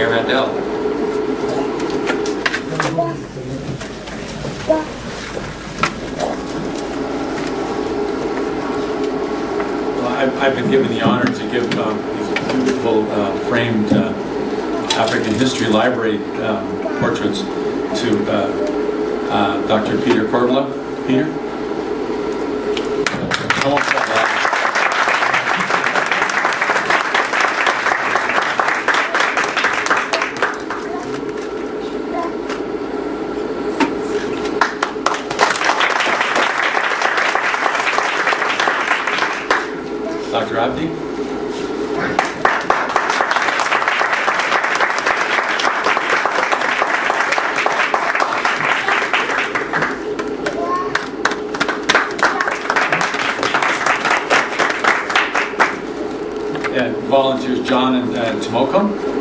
Mayor Mandel. Well, I've I've been given the honor to give um, these beautiful uh, framed uh, African History Library um, portraits to uh, uh, Dr. Peter Cordula. Peter? Dr. Abdi? And volunteers John and uh, Tomoko?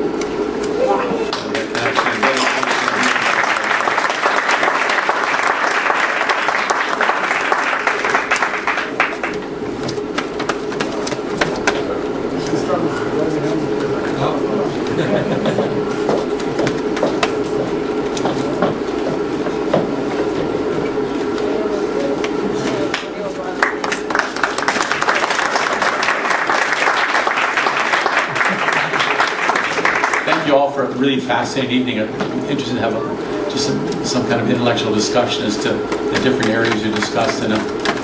Thank you all for a really fascinating evening. I'm interested to have a, just some, some kind of intellectual discussion as to the different areas you discussed in a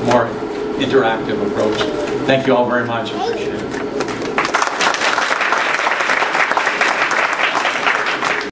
more interactive approach. Thank you all very much. I appreciate it.